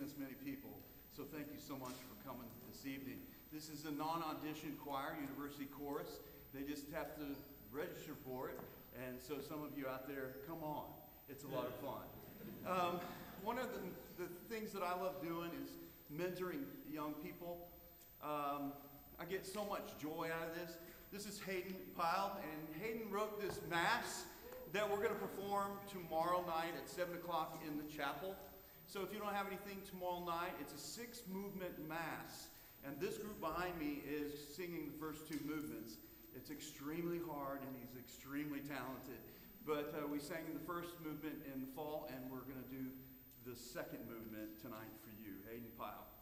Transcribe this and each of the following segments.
this many people. So thank you so much for coming this evening. This is a non-audition choir, University Chorus. They just have to register for it. And so some of you out there, come on. It's a lot of fun. Um, one of the, the things that I love doing is mentoring young people. Um, I get so much joy out of this. This is Hayden Pyle, and Hayden wrote this mass that we're going to perform tomorrow night at 7 o'clock in the chapel. So if you don't have anything tomorrow night, it's a six movement mass. And this group behind me is singing the first two movements. It's extremely hard, and he's extremely talented. But uh, we sang the first movement in the fall, and we're going to do the second movement tonight for you, Hayden Pyle.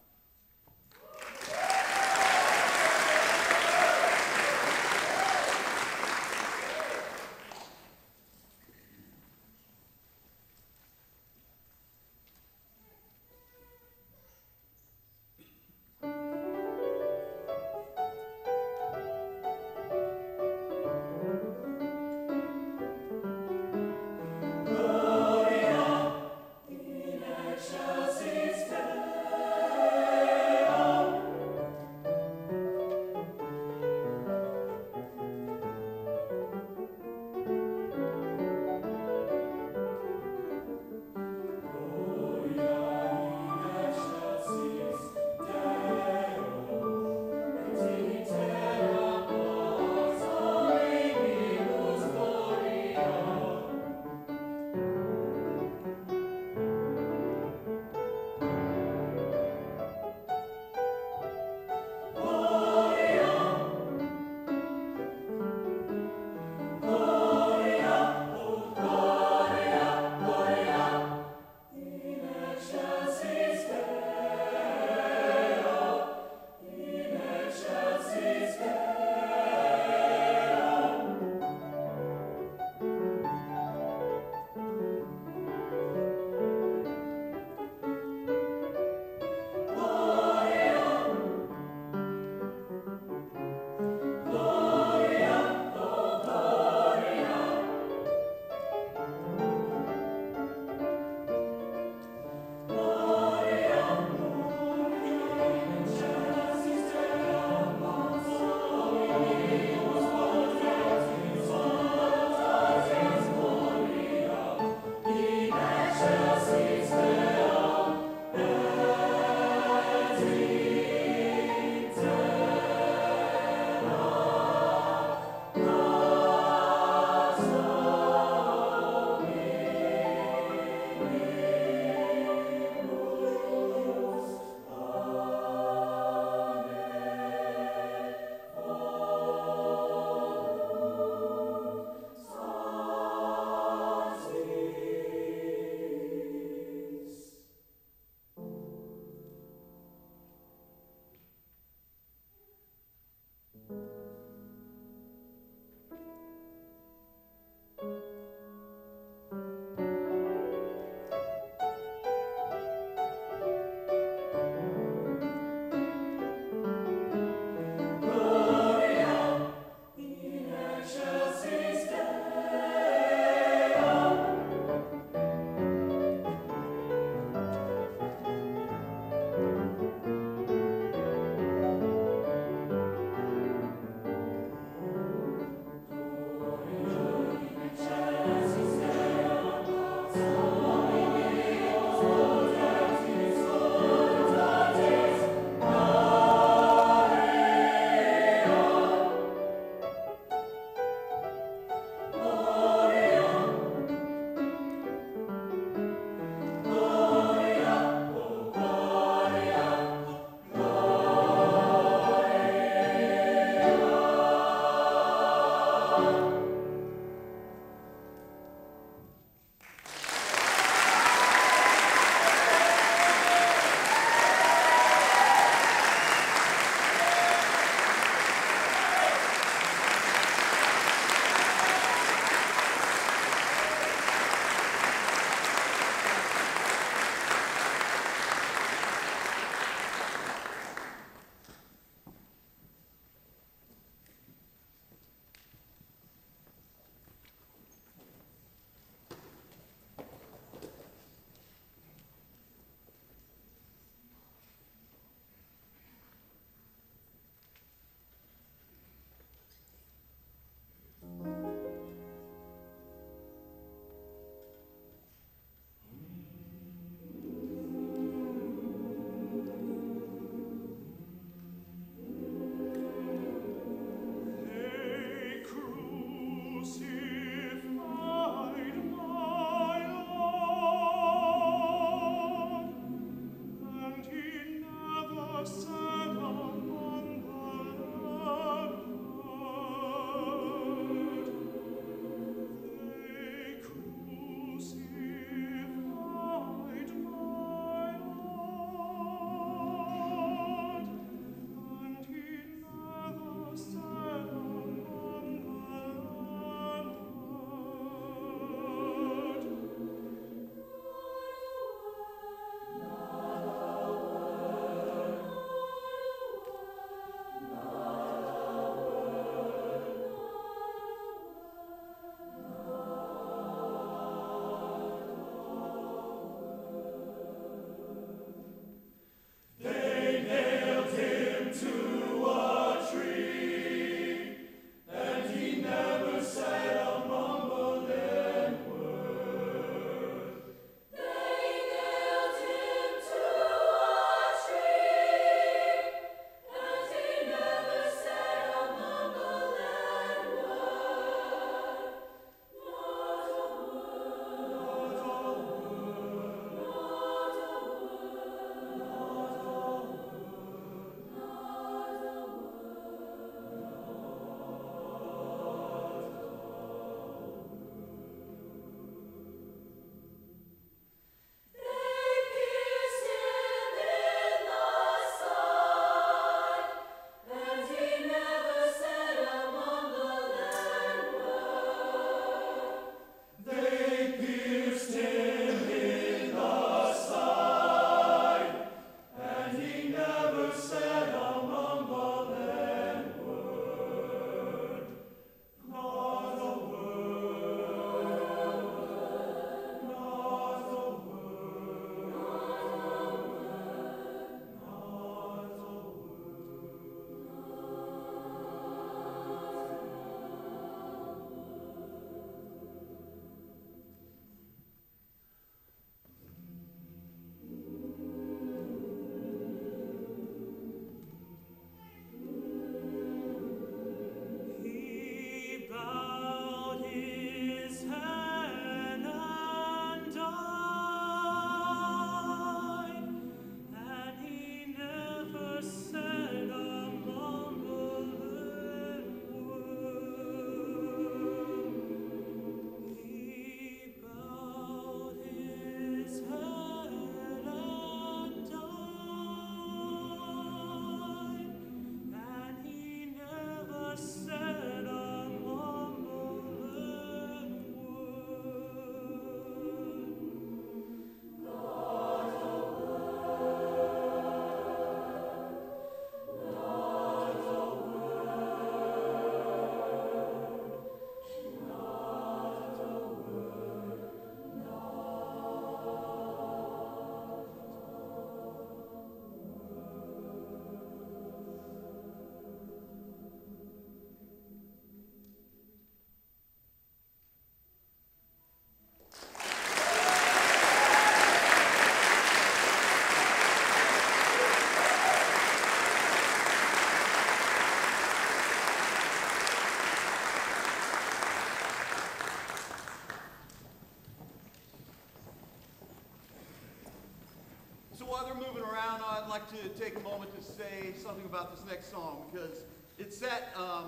Like to take a moment to say something about this next song because it's set. Um,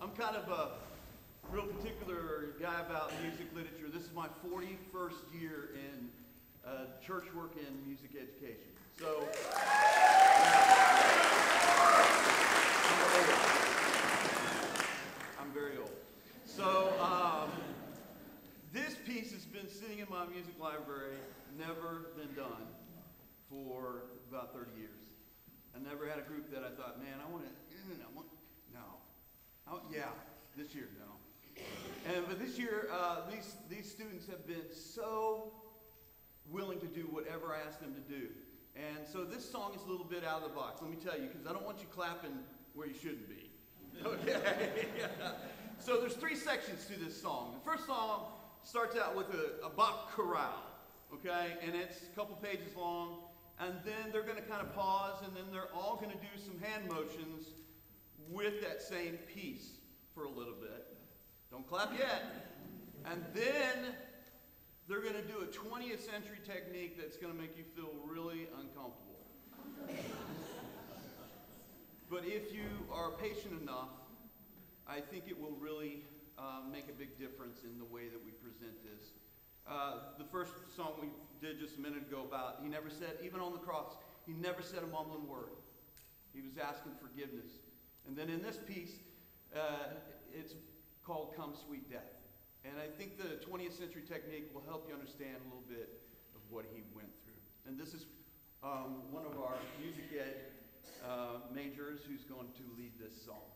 I'm kind of a real particular guy about music literature. This is my 41st year in uh, church work and music education. So, I'm very old. So, um, this piece has been sitting in my music library, never been done for about 30 years. I never had a group that I thought, man, I want to, I want, no. Oh, yeah, this year, no. And but this year, uh, these these students have been so willing to do whatever I ask them to do. And so this song is a little bit out of the box. Let me tell you, because I don't want you clapping where you shouldn't be. Okay. so there's three sections to this song. The first song starts out with a, a Bach chorale, okay, and it's a couple pages long. And then they're going to kind of pause, and then they're all going to do some hand motions with that same piece for a little bit. Don't clap yet. And then they're going to do a 20th century technique that's going to make you feel really uncomfortable. but if you are patient enough, I think it will really uh, make a big difference in the way that we present this. Uh, the first song we did just a minute ago about, he never said, even on the cross, he never said a mumbling word. He was asking forgiveness. And then in this piece, uh, it's called Come Sweet Death. And I think the 20th century technique will help you understand a little bit of what he went through. And this is um, one of our music ed uh, majors who's going to lead this song.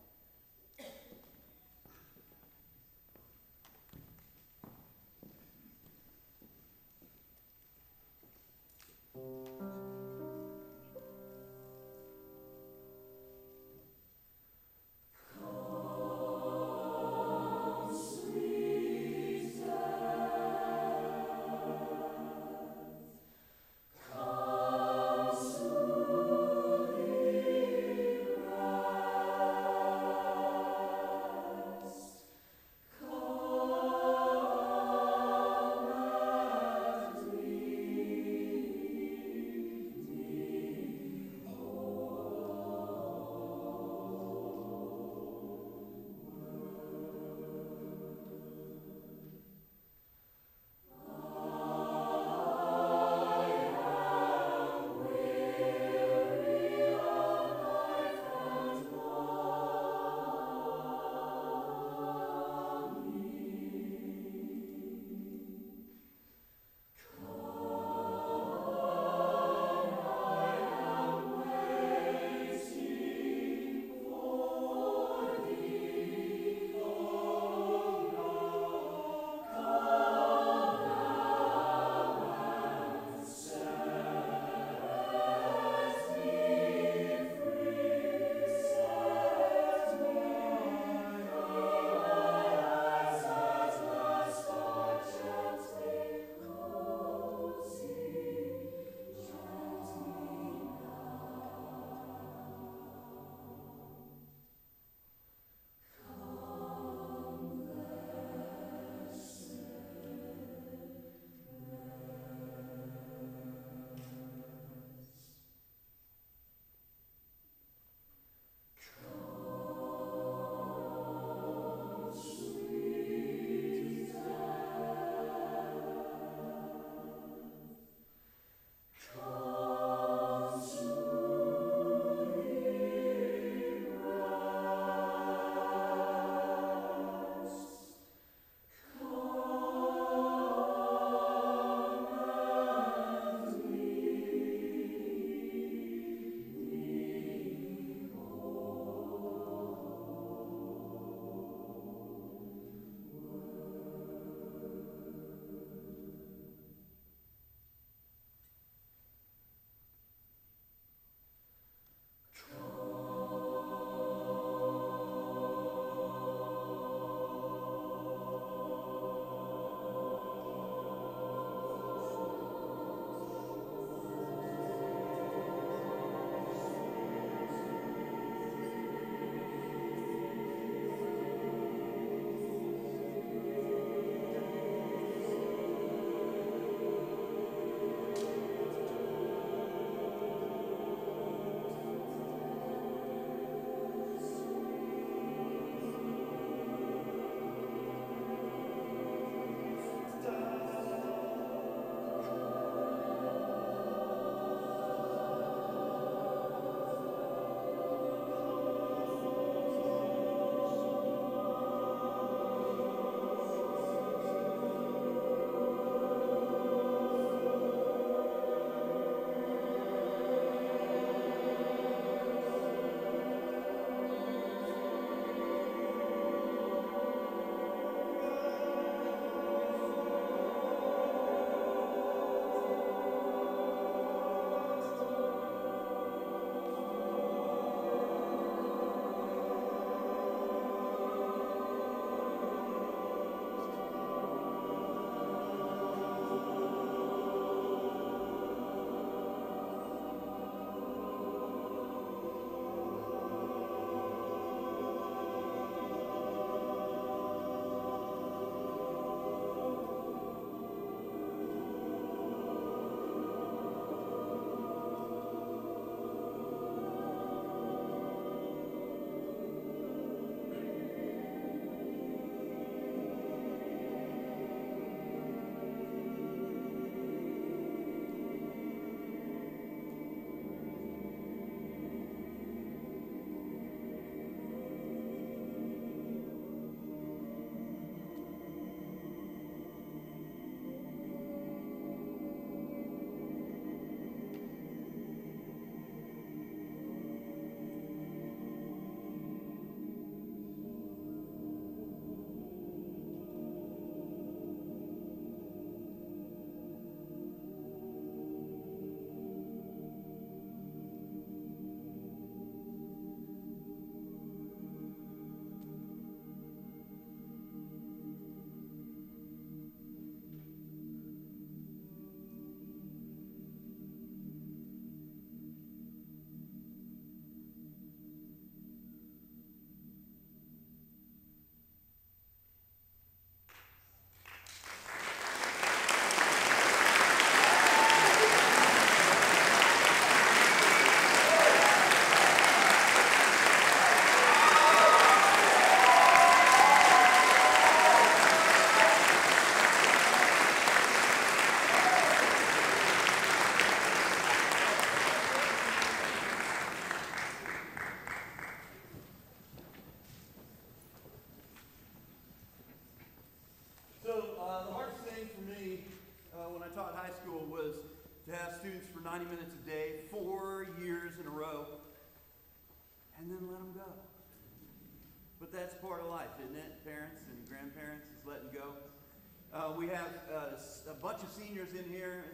Seniors in here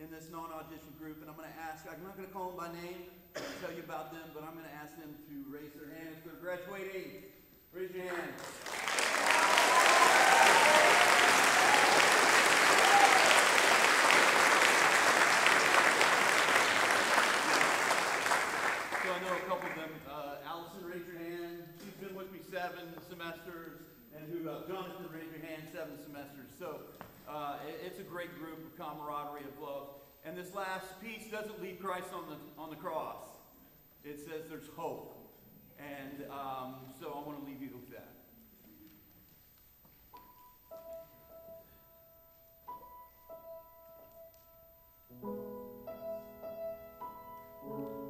in this non-audition group, and I'm going to ask, I'm not going to call them by name, tell you about them, but I'm going to ask them to raise their hand if they're graduating. Raise your hand. So I know a couple of them. Uh, Allison, raise your hand. She's been with me seven semesters. And who, uh, Jonathan, raise your hand, seven semesters. So uh, it- it's a great group of camaraderie, of love. And this last piece doesn't leave Christ on the, on the cross. It says there's hope. And um, so I want to leave you with that. Whom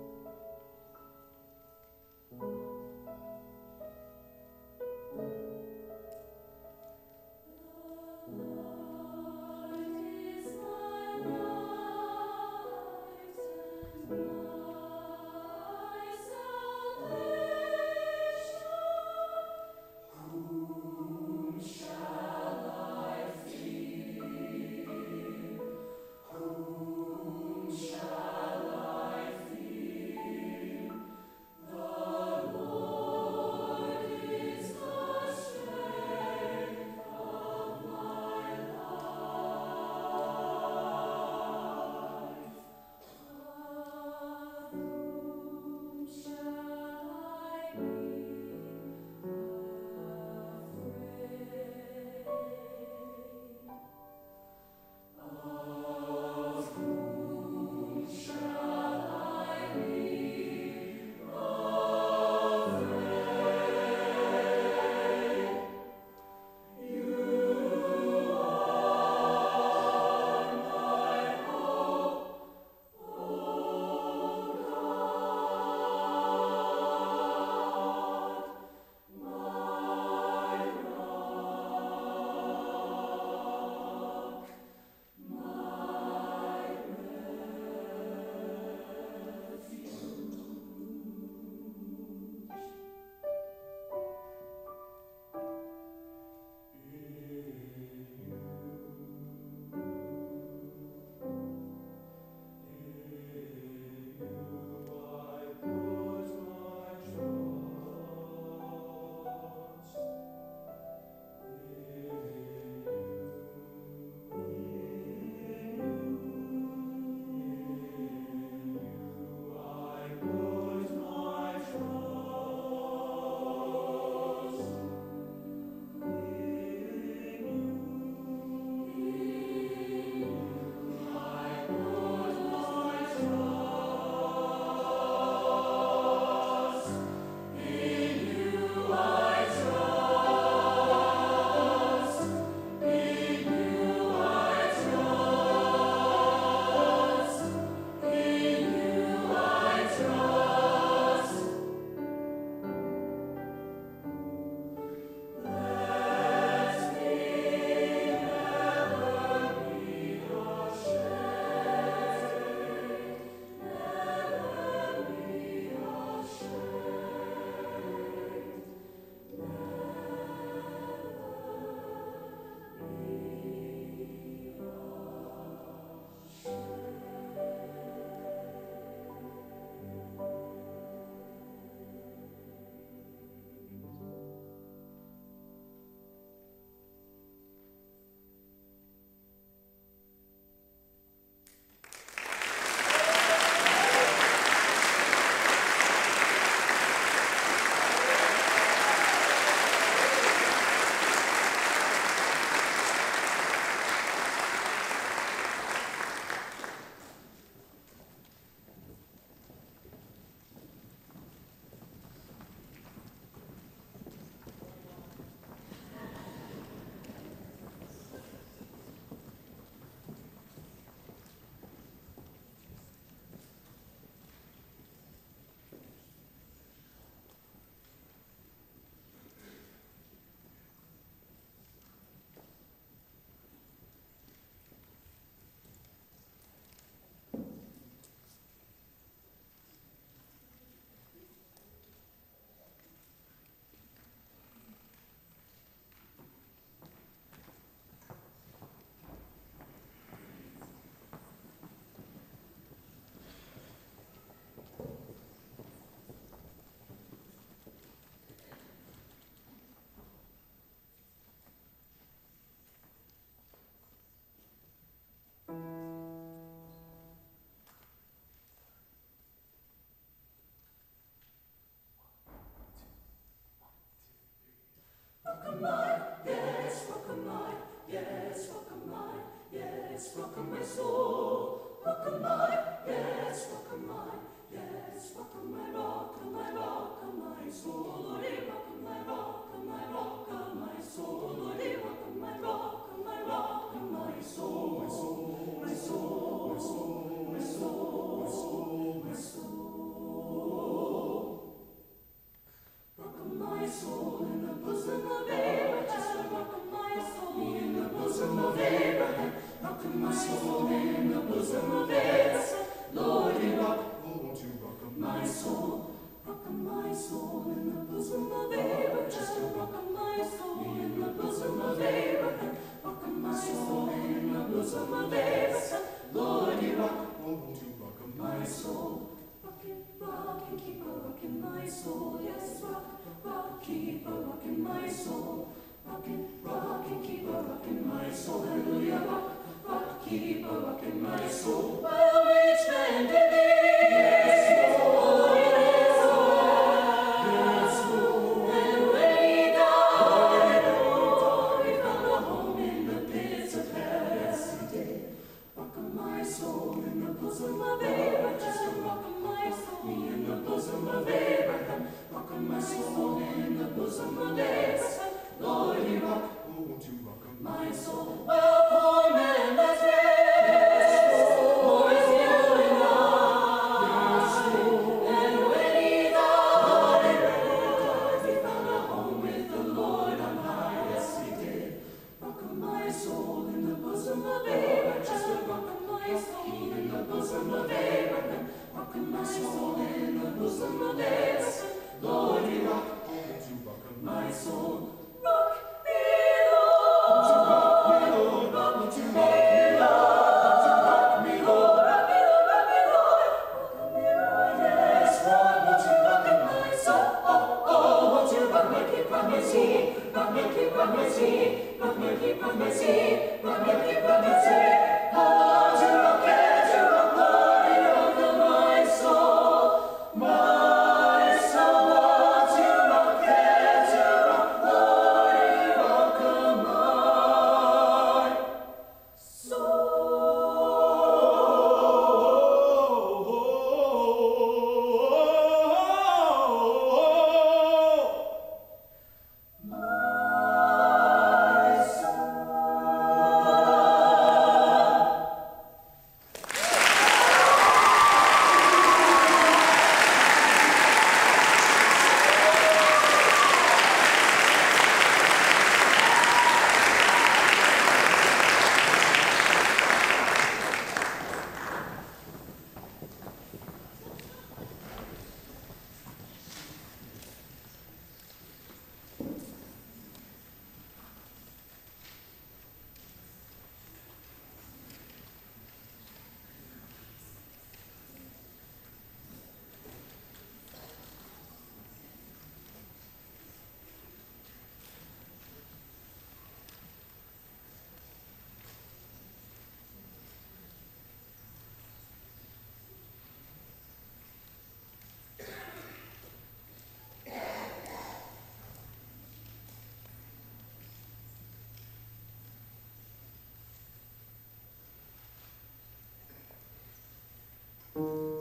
Hakuna na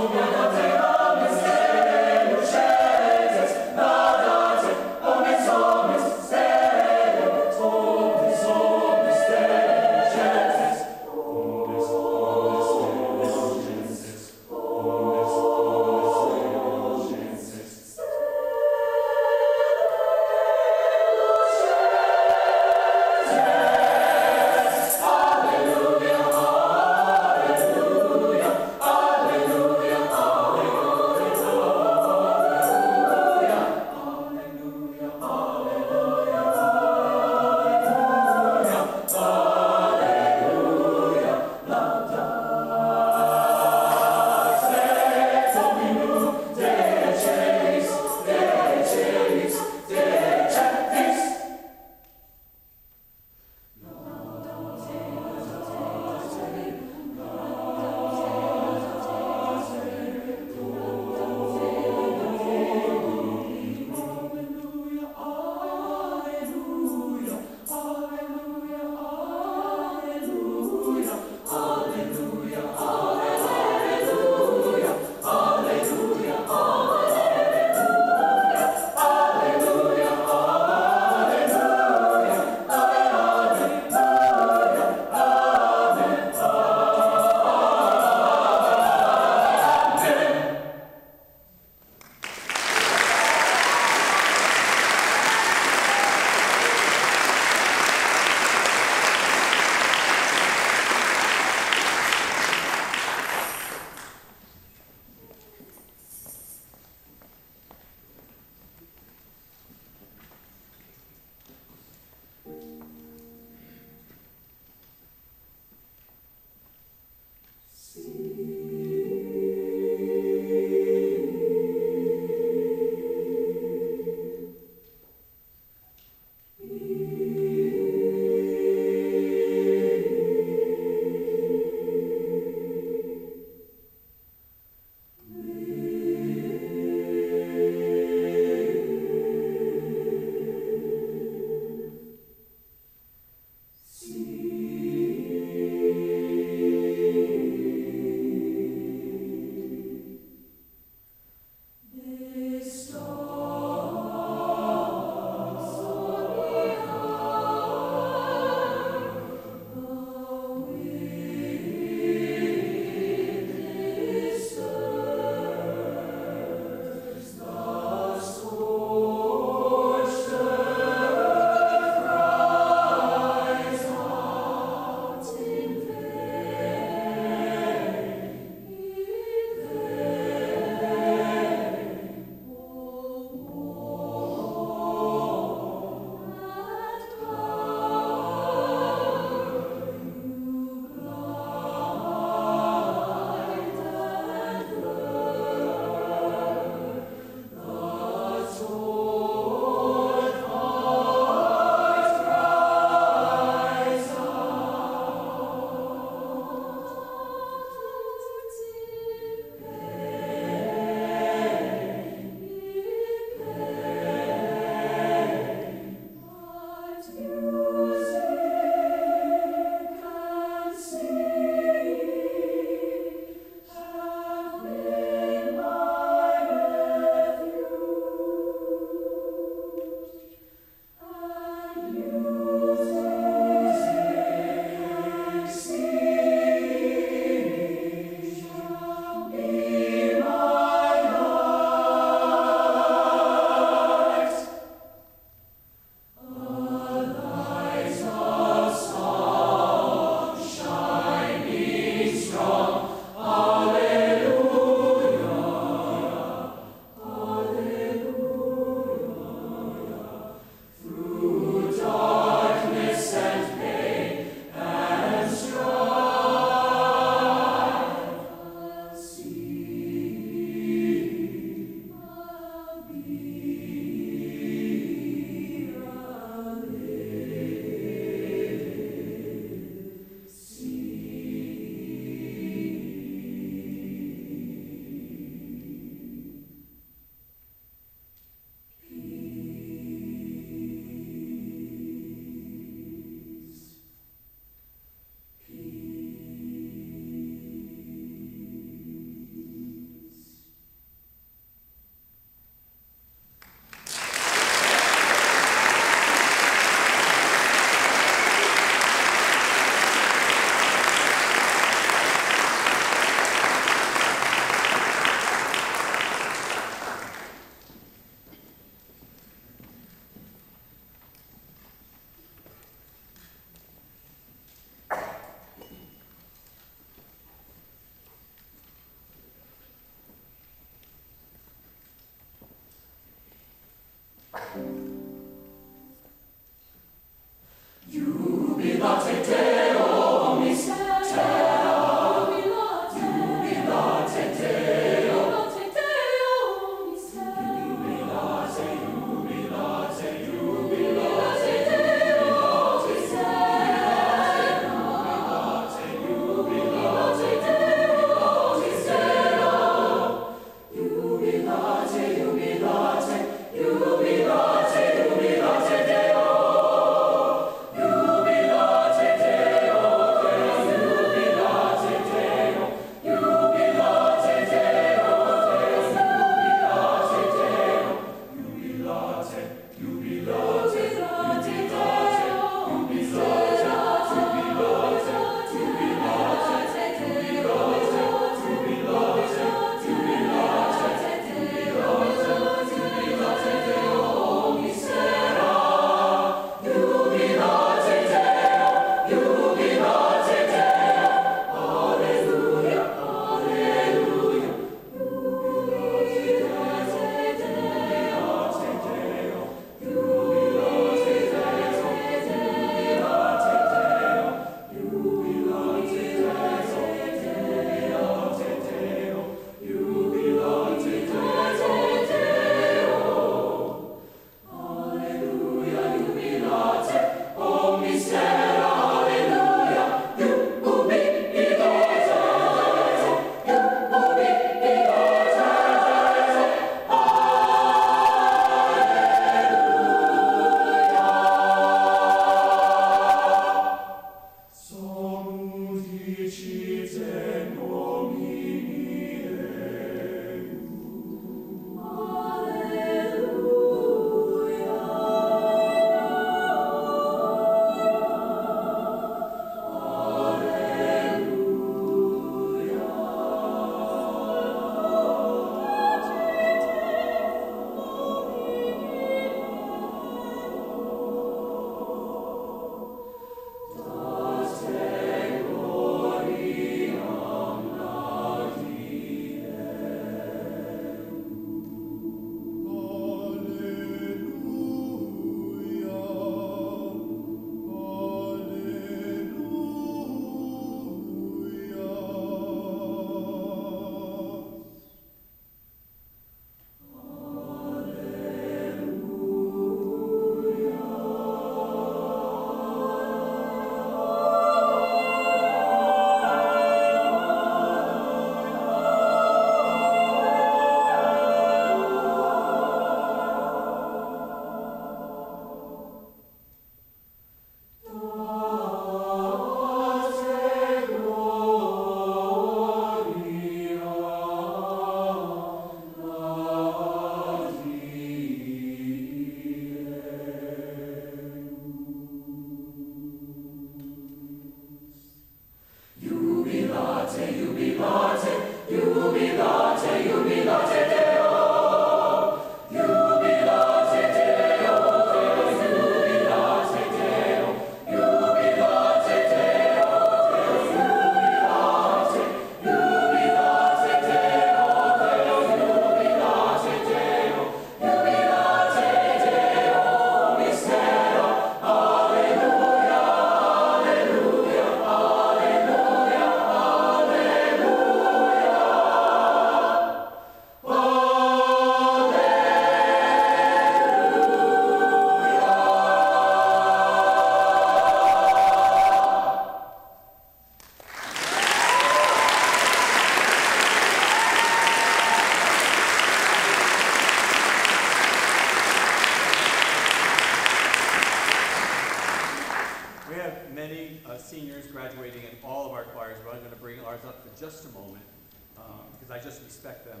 respect them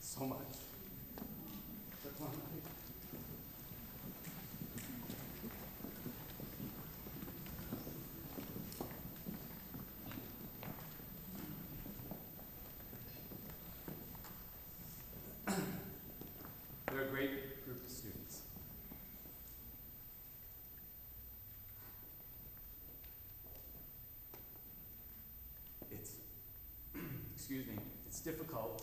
so much. They're a great group of students. It's, excuse me, it's difficult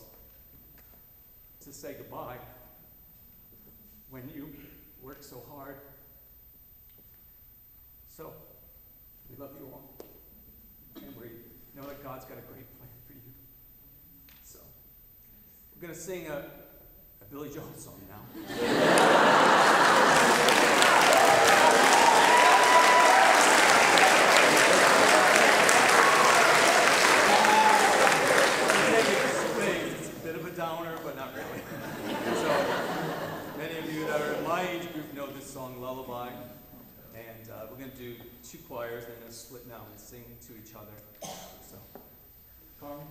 to say goodbye when you work so hard. So, we love you all. And we know that God's got a great plan for you. So, we're going to sing a, a Billy Joel song now. It's a bit of a downer, but not really. So, many of you that are in my age group know this song, Lullaby. And uh, we're going to do two choirs, then they'll split now and sing to each other. So, Carmen?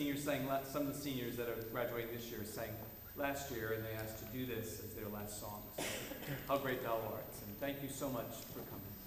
Seniors sang, some of the seniors that are graduating this year sang last year, and they asked to do this as their last song. So, How Great Thou Art. And thank you so much for coming.